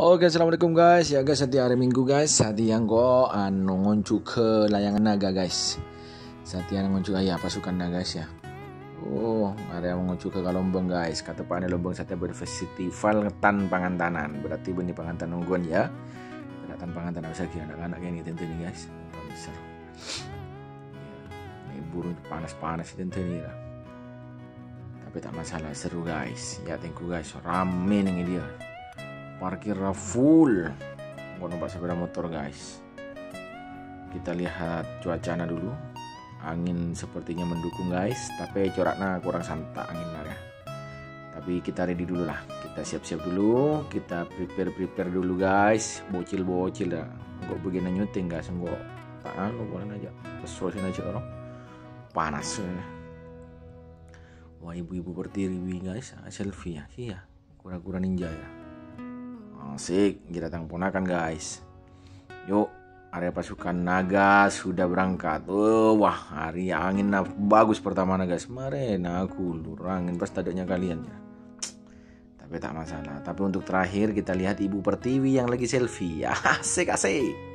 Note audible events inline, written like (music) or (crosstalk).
Oke, assalamualaikum guys. Ya guys, setiap hari Minggu guys, hati yang go anu ngoncu ke layangan naga guys. Setiap ngoncu ayah pasukan naga guys ya. Oh, ada yang ngoncu ke Kalombong guys. Kata Pak Lombong saya berfestival tan pangantanan. Berarti benih pangantan nungguan ya. Tan pangantan bisa kira anak-anak ini tentu nih guys. Besar. Ya, ini burung panas-panas tentu nih lah. Tapi tak masalah seru guys. Ya you guys. Rame nih dia parkir full. Gua numpak sepeda motor guys. Kita lihat cuacanya dulu. Angin sepertinya mendukung guys. Tapi coraknya kurang santai angin ya. Tapi kita ready dulu lah. Kita siap-siap dulu. Kita prepare prepare dulu guys. Bocil bocil ya. Nggak begini nyuting guys. Nggak tak anu boleh aja. Kesurusin aja orang. Panas ya. wah ibu-ibu berdiri guys. Selfie ya. Iya. Kura-kura ninja ya Asik, kita datang ponakan guys. Yuk, area pasukan naga sudah berangkat. Oh, wah, hari angin bagus pertama naga. Kemarin aku angin pas tadanya kalian ya. Tapi tak masalah. Tapi untuk terakhir kita lihat Ibu Pertiwi yang lagi selfie. (laughs) Asik, asik.